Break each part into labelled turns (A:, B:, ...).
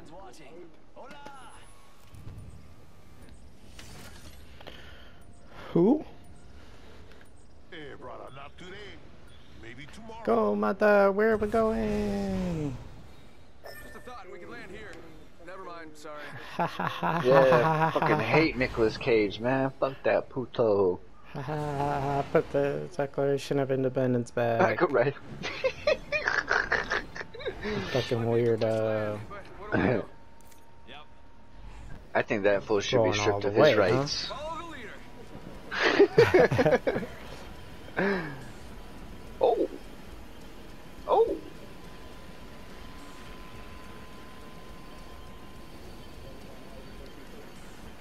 A: fans watching. Hola!
B: Who?
C: Hey, brother, not today. Maybe tomorrow.
B: Go, mother. Where are we going?
D: Just a thought, we can land here. Never mind, sorry.
E: Yeah, fucking hate Nicolas Cage, man. Fuck that puto.
B: Put the Declaration of Independence
E: I
B: back.
E: go right.
B: Fucking weirdo.
D: But what do we do?
E: I think that fool should
B: Going
E: be stripped of
B: way,
E: his
B: huh?
E: rights.
D: Follow the leader.
E: oh. Oh.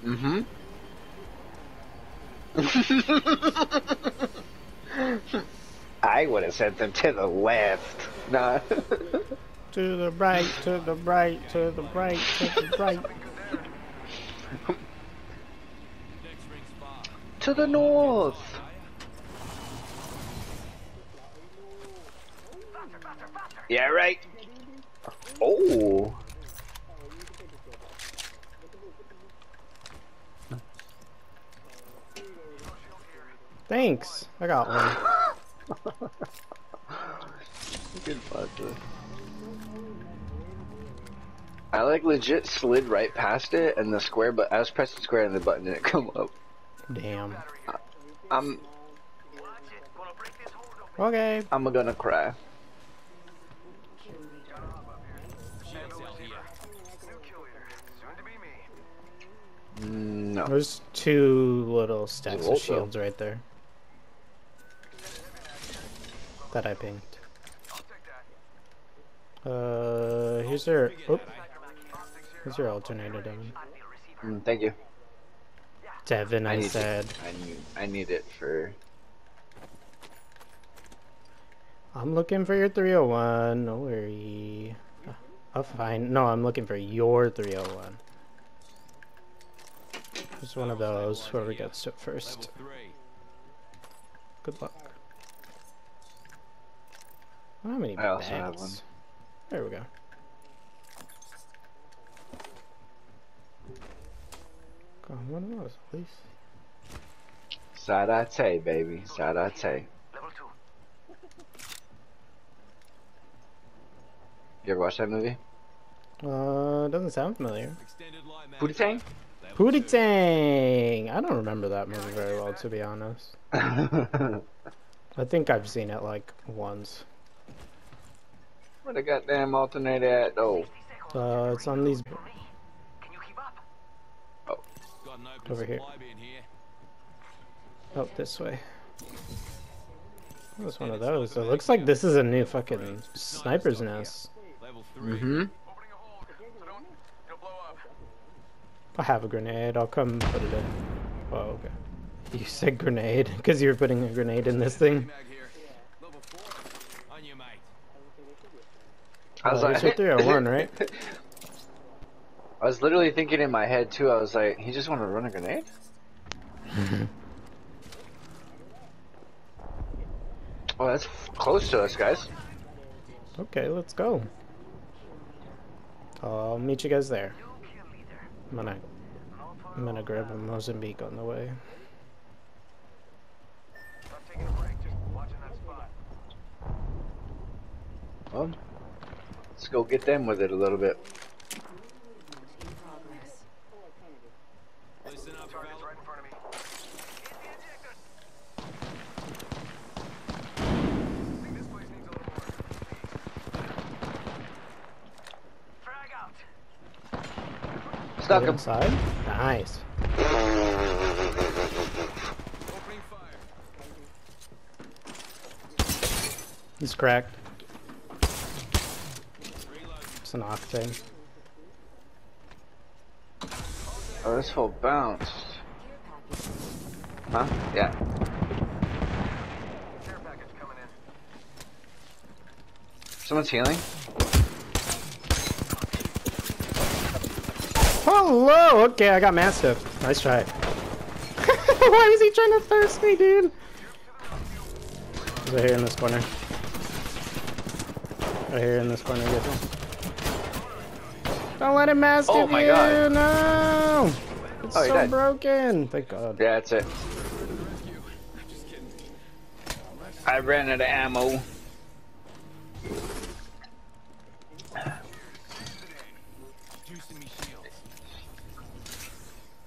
E: Mm-hmm. I would have sent them to the left. Nah.
B: To the right, to the right, to the right, to the right.
E: to the north. Yeah, right. Oh.
B: Thanks. I got one.
E: Good fucker. I like legit slid right past it and the square, but I was pressing square and the button didn't come up.
B: Damn.
E: I'm
B: Okay.
E: I'm gonna cry. No.
B: There's two little stacks of shields right there. That I pinged. Uh, here's your. Oop. Here's your alternator, Devin.
E: Mm, thank you.
B: Devin, I,
E: need it.
B: said.
E: I need I need it for
B: I'm looking for your 301. No worry. I'll find. No, I'm looking for your 301. Just one of those. Whoever gets to it first. Good luck. I don't
E: I also have one.
B: There we go. Go on, one of those, at least.
E: Sarate, baby. Sarate. You ever watch that movie?
B: Uh, doesn't sound familiar.
E: Pootie Tang?
B: Pootie Tang! I don't remember that movie very well, to be honest. I think I've seen it like once.
E: Where the goddamn alternate at? though?
B: Uh, it's on these.
E: Oh.
B: Over here. Oh, this way. What's one of those? It looks like this is a new fucking sniper's nest.
E: Mm-hmm.
B: I have a grenade. I'll come put it in. Oh, okay. You said grenade because you were putting a grenade in this thing.
D: Mag here. Level four. On you, mate.
E: I was
B: Uh, here's
E: like,
B: your 301, right?
E: I was literally thinking in my head too. I was like, he just want to run a grenade? oh, that's f- close to us, guys.
B: Okay, let's go. I'll meet you guys there. I'm gonna, I'm gonna grab a Mozambique on the way.
D: I'm taking a break, just watching that spot.
E: Well, let's go get them with it a little bit.
D: Listen up, Target's right in front of me. Think this place needs a little more. Frag out.
E: Stuck him.
B: inside. Nice.
D: Opening.
B: He's cracked. It's an octane.
E: Oh, this whole bounced. Huh? Yeah.
D: Care package coming in.
E: Someone's healing.
B: Hello! Okay, I got mastiff. Nice try. Why was he trying to thirst me, dude? He's right here in this corner. Right here in this corner, get him. Don't let him master
E: Oh my
B: you!
E: God.
B: No! It's
E: Oh,
B: so
E: died.
B: broken! Thank God.
E: Yeah, that's it. I ran out of ammo.
D: Juicing me shields.
B: Whew.
D: Healing. I'll walk it off. Shield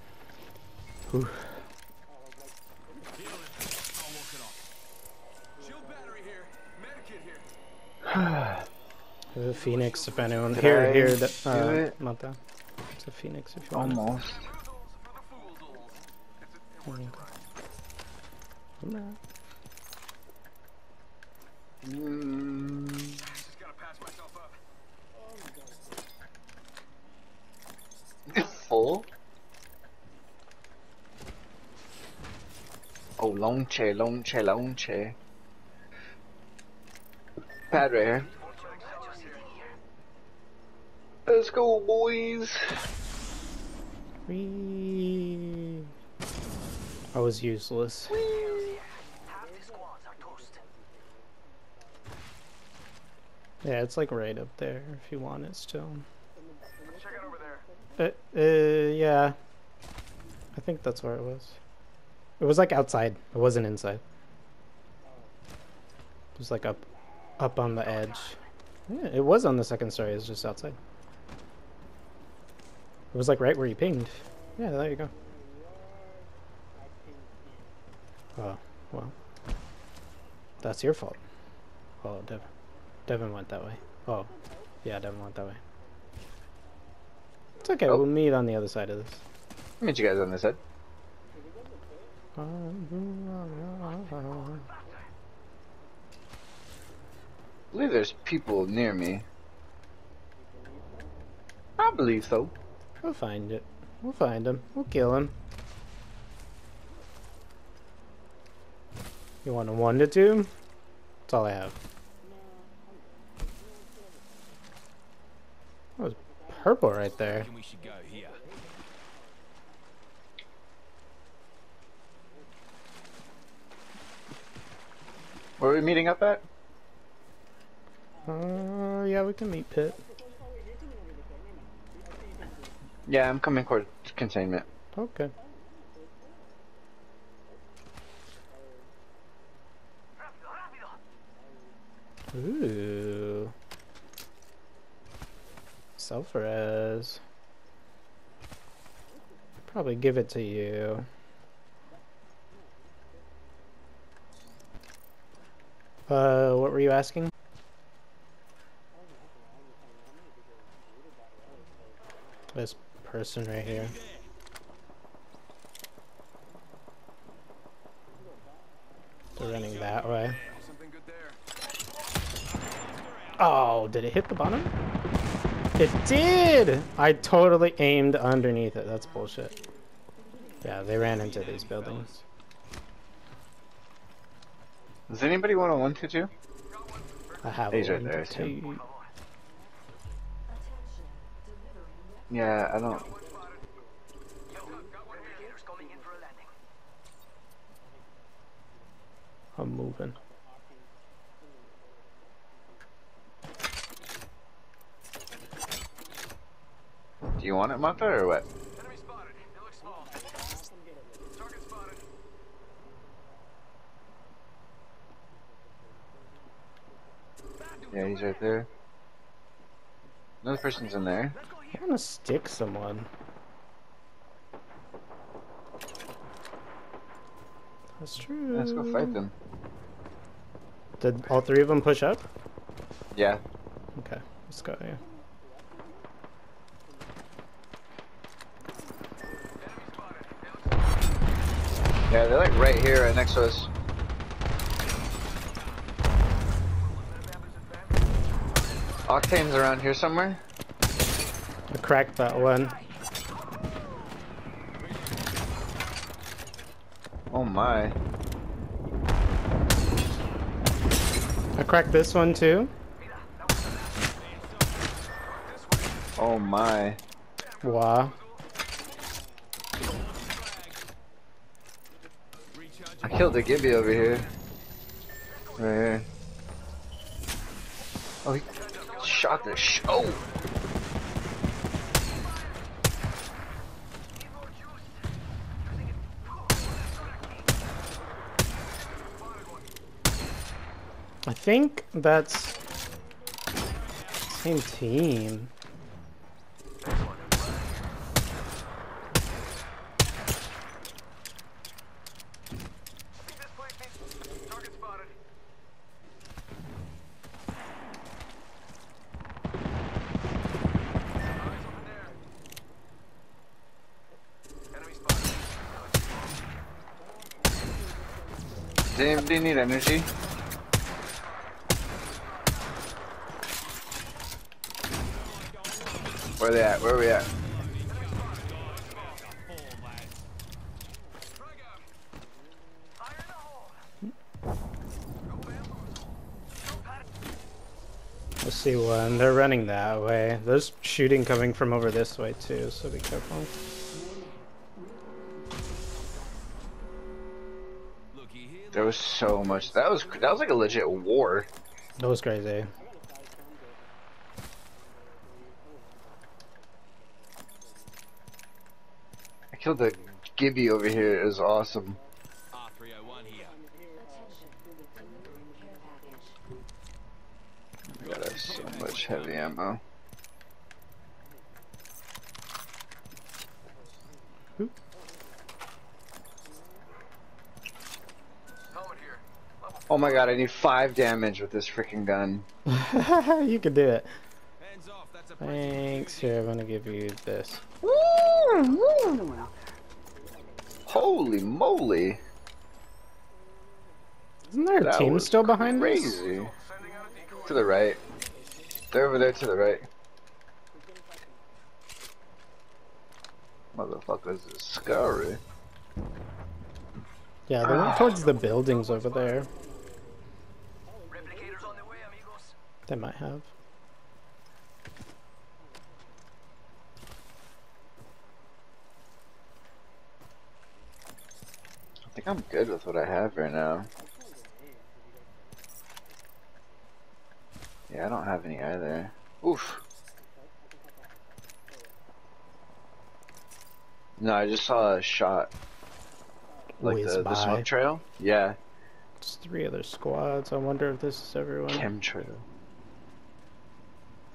D: battery here. Medikit here.
B: There's a phoenix if anyone.
E: Did
B: here,
E: I
B: here, the,
E: do
B: uh,
E: it?
B: Mata. It's a phoenix if you want. it.
E: Almost.
B: There you go.
E: Mm,
D: Just gotta patch myself up.
E: full. Oh, long chair, long chair, long chair. Pad here. Let's go, boys.
B: Whee. I was useless. Yeah, it's like right up there if you want it still.
D: Check out over there.
B: Uh, uh, yeah. I think that's where it was. It was like outside. It wasn't inside. It was like up, up on the edge. Yeah, it was on the second story. It was just outside. It was like right where you pinged. Yeah, there you go. Oh, well. That's your fault. Oh, Devin. Devin went that way. Oh, yeah, Devin went that way. It's okay.
E: Oh.
B: We'll meet on the other side of this.
E: Meet you guys on this side. I believe there's people near me. I believe so.
B: We'll find it. We'll find him. We'll kill him. You want a one to two? That's all I have. That was purple right there.
D: Thinking we should go here.
E: Where are we meeting up at?
B: Uh, yeah, we can meet Pit.
E: Yeah, I'm coming for containment.
B: Okay. Ooh. Self-res. Probably give it to you. Uh, what were you asking? This person right here. They're running that way. Oh, did it hit the bottom? It did! I totally aimed underneath it. That's bullshit. Yeah, they ran into these buildings.
E: Does anybody want a one two two?
B: I have
E: He's
B: a
E: right there,
B: two.
E: Yeah, I don't.
B: I'm moving.
E: Do you want it, Mata, or what? Yeah, he's right there. Another person's in there.
B: I want to stick someone. That's true.
E: Let's go fight them.
B: Did all three of them push up?
E: Yeah.
B: Okay, let's go. Yeah.
E: Yeah, they're like right here, right next to us. Octane's around here somewhere.
B: I cracked that one.
E: Oh my.
B: I cracked this one too.
E: Oh my.
B: Wow.
E: I killed the Gibby over here. Right here. Oh, he shot the show. Oh.
B: I think that's same team.
E: Anybody need energy? Where they at? Where are we at?
B: Let's see one. They're running that way. There's shooting coming from over this way too, so be careful.
E: There was so much. That was that was like a legit war.
B: That was crazy.
E: I killed the Gibby over here. It was awesome.
A: R301.
E: I got so much heavy ammo.
D: Helmet here. Level
E: Oh my god, I need five damage with this freaking gun.
B: you can do it.
A: Hands off, that's a.
B: Thanks. Here, I'm gonna give you this.
E: Holy moly!
B: Isn't there a
E: That
B: team still behind us?
E: Crazy.
D: sending out a decoy.
E: To the right. They're over there to the right. Motherfuckers is scary.
B: Yeah, they went towards the buildings over there.
D: Replicators on the way, amigos.
B: They might have.
E: I think I'm good with what I have right now. Yeah, I don't have any either. Oof. No, I just saw a shot. Like
B: Whiz
E: the, the smoke trail? Yeah.
B: It's three other squads. I wonder if this is everyone.
E: Chemtrail.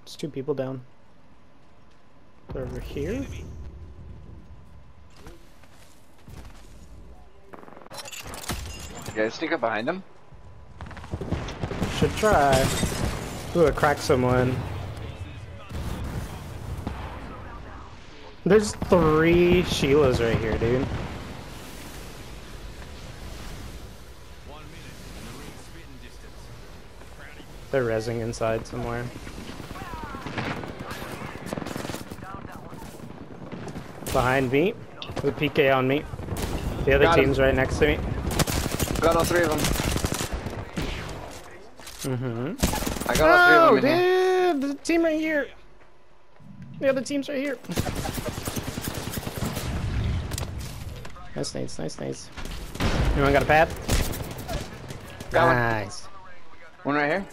B: It's two people down. They're over here.
E: You guys sneak up behind them?
B: Should try. Ooh, I cracked someone. There's three Sheilas right here, dude.
A: One minute, and the ring's spitting distance.
B: They're rezzing inside somewhere. Behind me. With PK on me. The other
E: Got him.
B: team's right next to me.
E: Got all three of them.
B: Mm-hmm.
E: I got all three of them in here.
B: dude! The team right here. The other team's right here. Nice nades, nice nades. Anyone got a pad?
E: Got one.
B: nice.
E: One right here.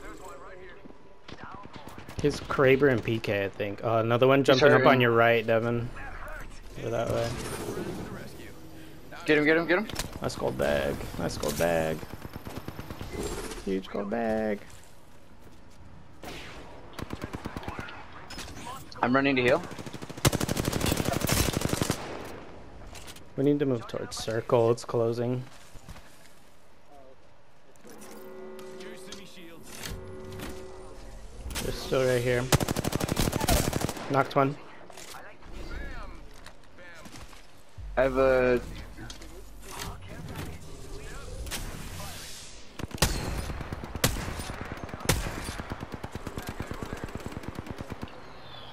B: It's Kraber and PK, I think. Oh, another one jumping up on your right, Devin. Go that way.
E: Get him, get him, get him.
B: Nice gold bag. Nice gold bag. Huge gold bag.
E: I'm running to heal.
B: We need to move towards circle. It's closing. They're still right here. Knocked one.
E: I have a.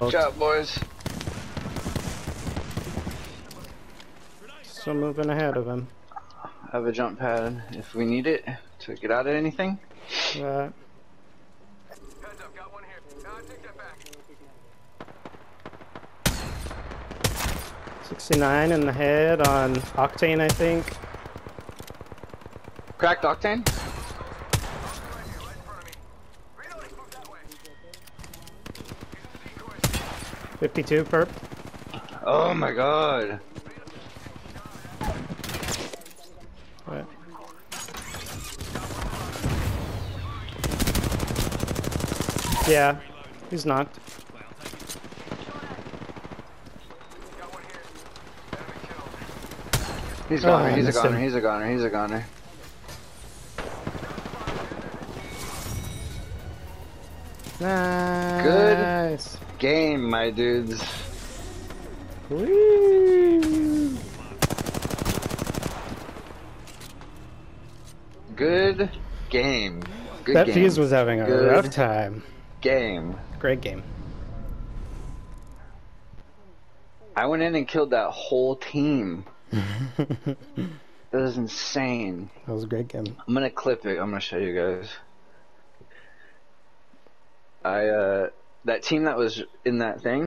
E: Good job, boys.
B: Still moving ahead of him.
E: I have a jump pad if we need it to get out of anything.
B: Right.
D: Heads up, got one here. Nah, take that back.
B: 69 in the head on Octane, I think.
E: Cracked octane.
D: Right here, right in front of me. Reloading, move that way. Using decoys.
B: 52 perp.
E: Oh my god.
B: Right. Yeah, he's knocked.
D: Got one here. Enemy killed.
E: He's
B: Oh,
E: goner, he's a goner, he's a goner, he's a goner.
B: Nice.
E: Good Game, my dudes.
B: Whee!
E: Good game. Good
B: That
E: game.
B: Fuse was having a
E: Good
B: rough time.
E: game.
B: Great game.
E: I went in and killed that whole team. That was insane.
B: That was a great game.
E: I'm gonna clip it. I'm gonna show you guys. I uh, that team that was in that thing.